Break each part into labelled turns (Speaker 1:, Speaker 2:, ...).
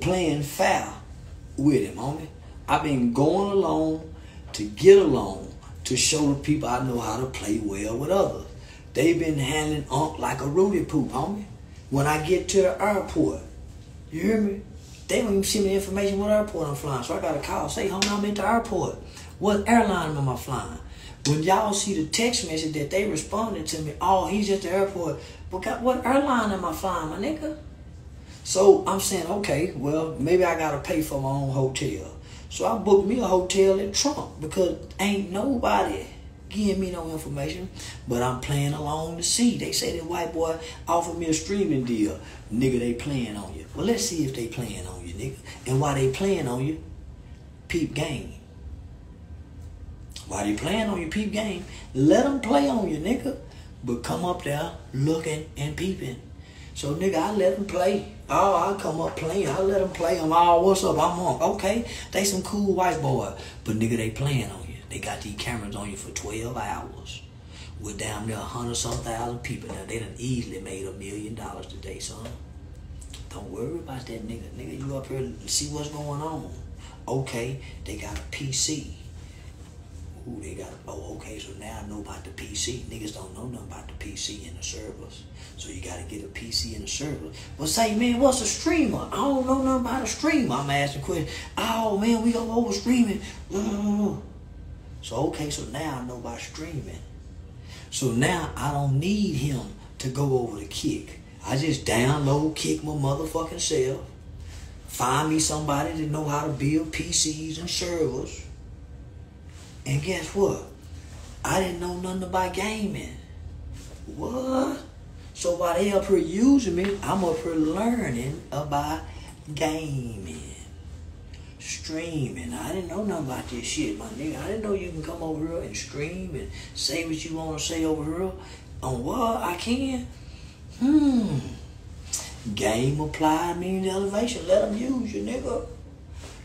Speaker 1: playing foul with him, homie. I've been going along to get along to show the people I know how to play well with others. They've been handling Unc like a Rudy poop, homie. When I get to the airport, you hear me? They don't even send me information what airport I'm flying. So I got to call, say, homie, I'm at the airport. What airline am I flying? When y'all see the text message that they responded to me, oh, he's at the airport. But God, what airline am I flying, my nigga? So I'm saying, okay, well, maybe I gotta pay for my own hotel. So I booked me a hotel in Trump because ain't nobody giving me no information. But I'm playing along to see. They say that white boy offered me a streaming deal. Nigga, they playing on you. Well, let's see if they playing on you, nigga. And why they playing on you, peep game. While they playing on your peep game, let them play on you, nigga. But come up there looking and peeping. So, nigga, I let them play. Oh, I come up playing. I let them play. I'm all, what's up? I'm on. Okay, they some cool white boy. But, nigga, they playing on you. They got these cameras on you for 12 hours. With damn near 100 some thousand people. Now, they done easily made a million dollars today, son. Don't worry about that, nigga. Nigga, you up here to see what's going on. Okay, they got a PC. Ooh, they got, oh, okay, so now I know about the PC. Niggas don't know nothing about the PC and the servers. So you gotta get a PC and a server. But say, man, what's a streamer? I don't know nothing about a streamer. I'm asking questions. Oh, man, we go over streaming. So, okay, so now I know about streaming. So now I don't need him to go over the kick. I just download, kick my motherfucking self. Find me somebody that know how to build PCs and servers and guess what? I didn't know nothing about gaming. What? So while they up here using me, I'm up here learning about gaming. Streaming. I didn't know nothing about this shit, my nigga. I didn't know you can come over here and stream and say what you want to say over here. On what? I can? Hmm. Game applied means elevation. Let them use you, nigga.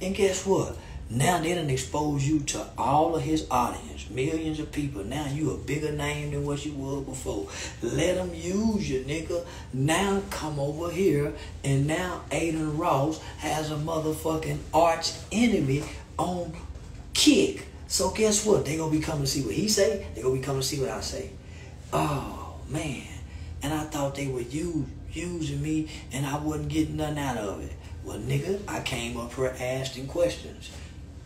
Speaker 1: And guess what? Now they done expose you to all of his audience, millions of people. Now you a bigger name than what you were before. Let them use you, nigga. Now come over here, and now Adin Ross has a motherfucking arch enemy on kick. So guess what? They gonna be coming to see what he say. They gonna be coming to see what I say. Oh man, and I thought they were use, using me, and I wasn't getting nothing out of it. Well, nigga, I came up here asking questions.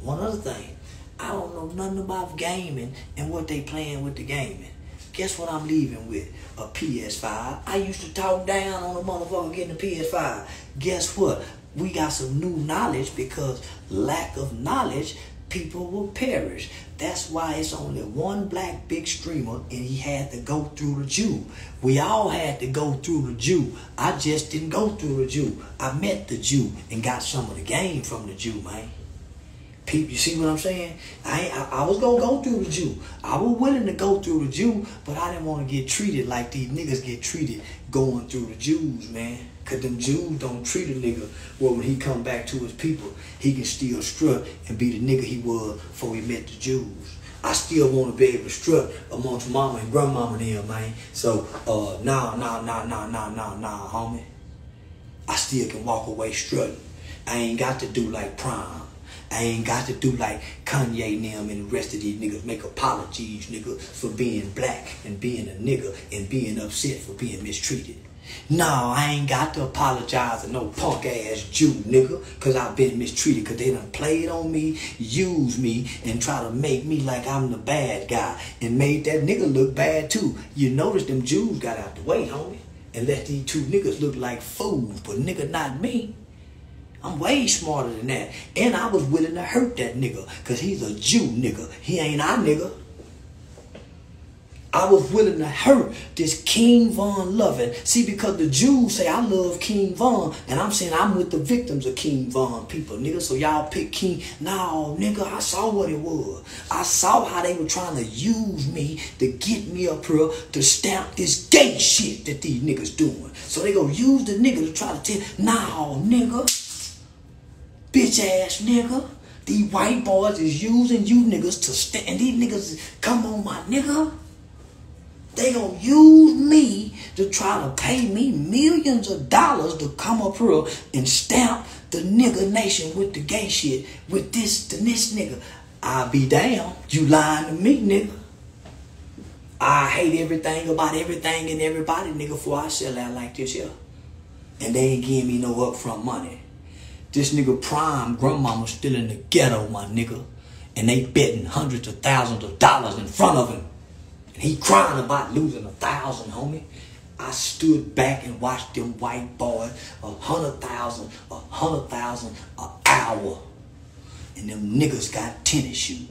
Speaker 1: One other thing, I don't know nothing about gaming and what they playing with the gaming. Guess what I'm leaving with? A PS5. I used to talk down on a motherfucker getting a PS5. Guess what? We got some new knowledge because lack of knowledge, people will perish. That's why it's only one black big streamer and he had to go through the Jew. We all had to go through the Jew. I just didn't go through the Jew. I met the Jew and got some of the game from the Jew, man. People, you see what I'm saying? I, I, I was gonna go through the Jew. I was willing to go through the Jew, but I didn't want to get treated like these niggas get treated going through the Jews, man. Cause them Jews don't treat a nigga well when he come back to his people, he can still strut and be the nigga he was before he met the Jews. I still want to be able to strut amongst mama and grandmama and them, man. So, uh, nah, nah, nah, nah, nah, nah, nah, homie. I still can walk away strutting. I ain't got to do like Prime. I ain't got to do like Kanye and them and the rest of these niggas make apologies, nigga, for being black and being a nigga and being upset for being mistreated. No, I ain't got to apologize to no punk ass Jew, nigga, cause I've been mistreated, cause they done played on me, used me, and try to make me like I'm the bad guy, and made that nigga look bad too. You notice them Jews got out the way, homie, and let these two niggas look like fools, but nigga, not me. I'm way smarter than that. And I was willing to hurt that nigga. Cause he's a Jew nigga. He ain't our nigga. I was willing to hurt this King Von loving. See, because the Jews say I love King Von, and I'm saying I'm with the victims of King Von people, nigga. So y'all pick King. No, nigga, I saw what it was. I saw how they were trying to use me to get me up here to stamp this gay shit that these niggas doing. So they gonna use the nigga to try to tell, no, nigga bitch ass nigga. These white boys is using you niggas to stand. And these niggas, come on, my nigga. They gonna use me to try to pay me millions of dollars to come up here and stamp the nigga nation with the gay shit, with this, the this nigga. I'll be damn. You lying to me, nigga. I hate everything about everything and everybody, nigga, before I sell out like this here. And they ain't giving me no upfront money. This nigga prime grandmama still in the ghetto, my nigga. And they betting hundreds of thousands of dollars in front of him. And he crying about losing a thousand, homie. I stood back and watched them white boys, a hundred thousand, a hundred thousand an hour. And them niggas got tennis shoes.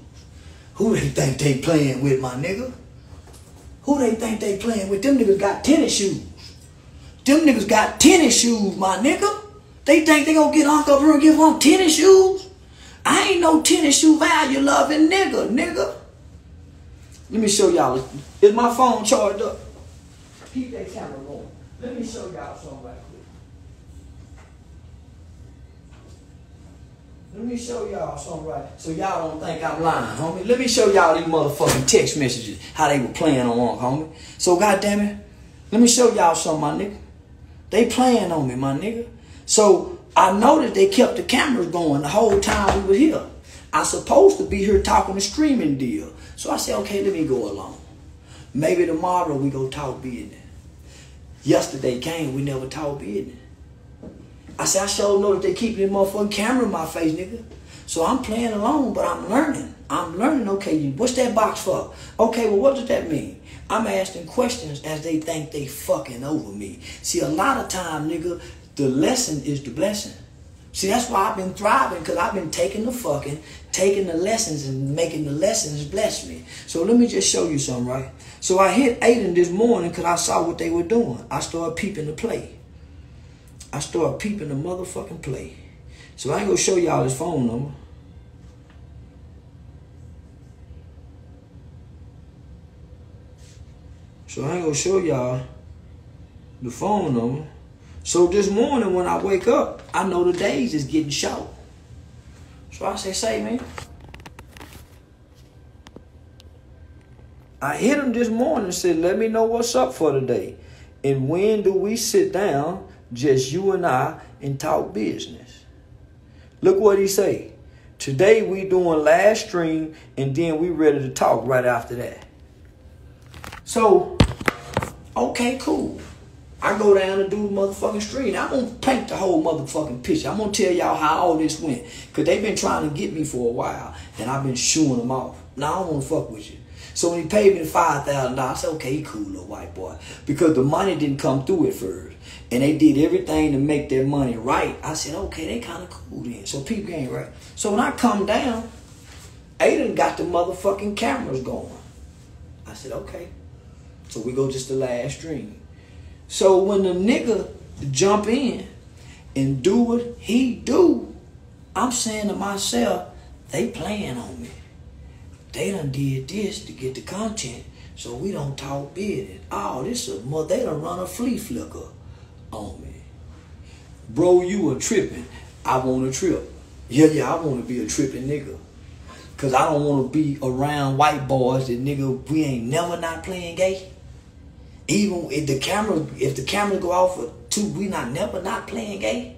Speaker 1: Who they think they playing with, my nigga? Who they think they playing with? Them niggas got tennis shoes. Them niggas got tennis shoes, my nigga. They think they gonna get Uncle up here and give them tennis shoes? I ain't no tennis shoe value loving nigga, nigga. Let me show y'all. Is my phone charged up? Keep that camera going. Let me show y'all something right quick. Let me show y'all something right. So y'all don't think I'm lying, homie. Let me show y'all these motherfucking text messages, how they were playing on, me, homie. So goddamn it, let me show y'all something, my nigga. They playing on me, my nigga. So I noticed they kept the cameras going the whole time we were here. I supposed to be here talking the streaming deal. So I said, okay, let me go along. Maybe tomorrow we go talk business. Yesterday came, we never talk business. I said, I sure know that they keeping this motherfucking camera in my face, nigga. So I'm playing along, but I'm learning. I'm learning, okay, what's that box for? Okay, well, what does that mean? I'm asking questions as they think they fucking over me. See, a lot of time, nigga, the lesson is the blessing. See, that's why I've been thriving, because I've been taking the fucking, taking the lessons and making the lessons bless me. So let me just show you something, right? So I hit Adin this morning because I saw what they were doing. I started peeping the play. I started peeping the motherfucking play. So I ain't gonna show y'all his phone number. So I ain't gonna show y'all the phone number. So this morning when I wake up, I know the days is getting short. So I say, say man. I hit him this morning and said, let me know what's up for today. And when do we sit down, just you and I, and talk business? Look what he say. Today we doing last stream and then we ready to talk right after that. So, okay, cool. I go down and do the motherfucking stream. I'm gonna paint the whole motherfucking picture. I'm gonna tell y'all how all this went. Cause they've been trying to get me for a while. And I've been shooing them off. Now I don't wanna fuck with you. So when he paid me the five thousand dollars, I said, okay, cool little white boy. Because the money didn't come through at first. And they did everything to make their money right. I said, okay, they kind of cool then. So people ain't right. So when I come down, Adin got the motherfucking cameras going. I said, okay. So we go just the last stream. So when the nigga jump in and do what he do, I'm saying to myself, they playing on me. They done did this to get the content, so we don't talk business. Oh, this a mother, they done run a flea flicker on me. Bro, you a tripping. I want to trip. Yeah, yeah, I want to be a tripping nigga. Cause I don't want to be around white boys that nigga, we ain't never not playing gay. Even if the camera, if the camera go off for two, we not never not playing gay.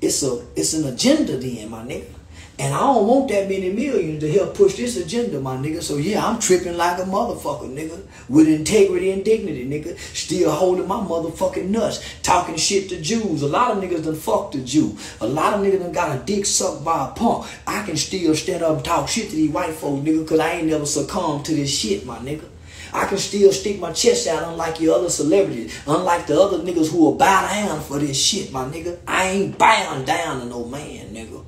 Speaker 1: It's a, it's an agenda then, my nigga. And I don't want that many millions to help push this agenda, my nigga. So yeah, I'm tripping like a motherfucker, nigga. With integrity and dignity, nigga. Still holding my motherfucking nuts. Talking shit to Jews. A lot of niggas done fucked a Jew. A lot of niggas done got a dick sucked by a punk. I can still stand up and talk shit to these white folks, nigga, because I ain't never succumbed to this shit, my nigga. I can still stick my chest out unlike your other celebrities. Unlike the other niggas who will bow down for this shit, my nigga. I ain't bowing down to no man, nigga.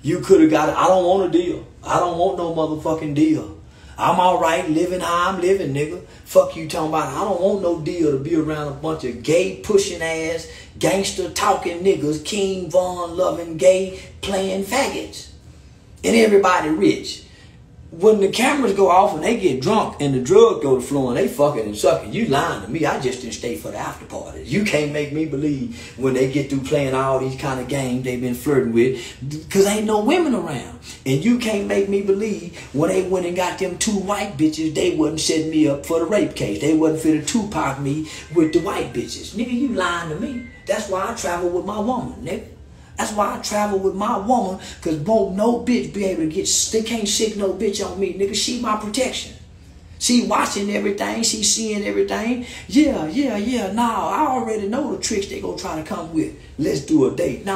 Speaker 1: You could have got it. I don't want a deal. I don't want no motherfucking deal. I'm all right living how I'm living, nigga. Fuck you talking about. I don't want no deal to be around a bunch of gay pushing ass, gangster talking niggas, King Von loving gay playing faggots. And everybody rich when the cameras go off and they get drunk and the drug go to flowing, they fucking and sucking. You lying to me. I just didn't stay for the after parties. You can't make me believe when they get through playing all these kind of games they've been flirting with because ain't no women around. And you can't make me believe when they went and got them two white bitches, they wasn't setting me up for the rape case. They wasn't fit to Tupac me with the white bitches. Nigga, you lying to me. That's why I travel with my woman, nigga. That's why I travel with my woman, cause won't no bitch be able to get. They can't sick no bitch on me, nigga. She my protection. She watching everything. She seeing everything. Yeah, yeah, yeah. Now I already know the tricks they gonna try to come with. Let's do a date. Now